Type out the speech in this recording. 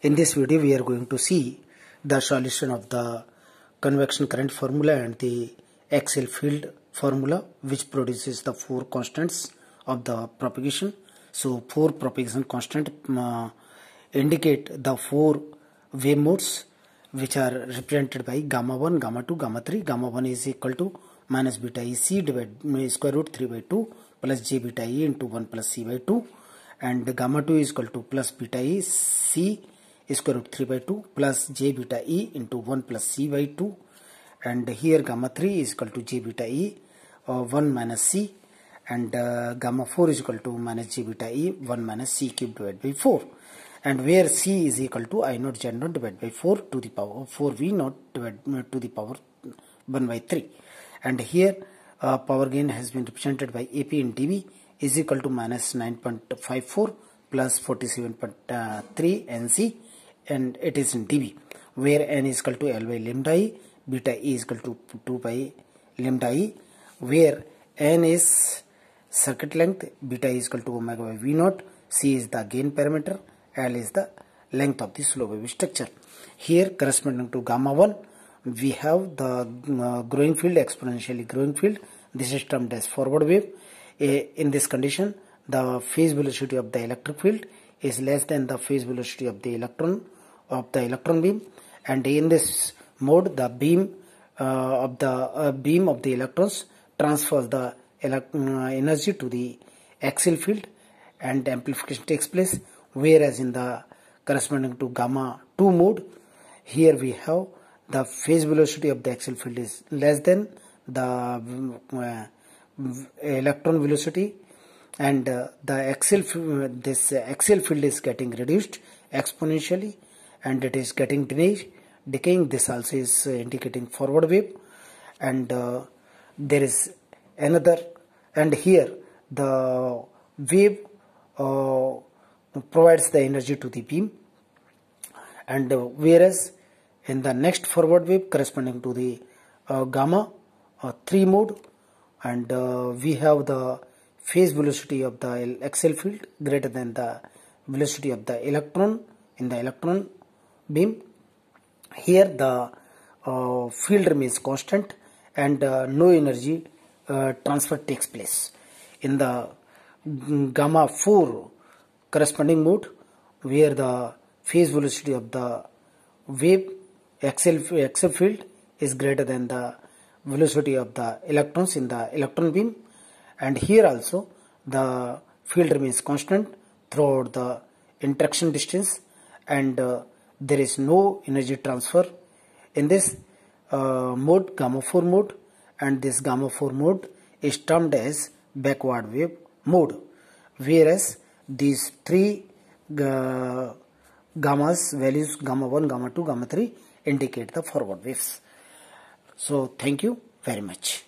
In this video we are going to see the solution of the convection current formula and the axial field formula which produces the four constants of the propagation. So four propagation constant uh, indicate the four wave modes which are represented by gamma 1, gamma 2, gamma 3. Gamma 1 is equal to minus beta e c divided by square root 3 by 2 plus j beta e into 1 plus c by 2 and gamma 2 is equal to plus beta e c square root 3 by 2 plus j beta e into 1 plus c by 2 and here gamma 3 is equal to j beta e uh, 1 minus c. And uh, gamma 4 is equal to minus j beta e 1 minus c cube divided by 4 and where c is equal to i naught z naught divided by 4 to the power 4 v naught divided to the power 1 by 3 and here uh, power gain has been represented by ap in dB is equal to minus 9.54 plus 47.3 nc and it is in dB where n is equal to L by lambda e beta e is equal to 2 by lambda e where n is circuit length beta is equal to omega by v naught c is the gain parameter l is the length of the slow wave structure. Here corresponding to gamma 1 we have the uh, growing field exponentially growing field. This is termed as forward wave. In this condition the phase velocity of the electric field is less than the phase velocity of the electron of the electron beam. And in this mode the beam uh, of the uh, beam of the electrons transfers the uh, energy to the axial field and amplification takes place. Whereas in the corresponding to gamma 2 mode here we have the phase velocity of the axial field is less than the uh, electron velocity. And uh, the axial this axial field is getting reduced exponentially and it is getting decaying. This also is uh, indicating forward wave. And uh, there is another and here the wave uh, provides the energy to the beam. And uh, whereas in the next forward wave corresponding to the uh, gamma 3 mode and we have the phase velocity of the axial field greater than the velocity of the electron in the electron beam. Here the uh, field remains constant and uh, no energy uh, transfer takes place. In the gamma 4 corresponding mode where the phase velocity of the wave axial, field is greater than the velocity of the electrons in the electron beam. And here also the field remains constant throughout the interaction distance and uh, there is no energy transfer in this uh, mode gamma 4 mode and this gamma 4 mode is termed as backward wave mode. Whereas these three uh, gammas values gamma 1 gamma 2 gamma 3 indicate the forward waves. So thank you very much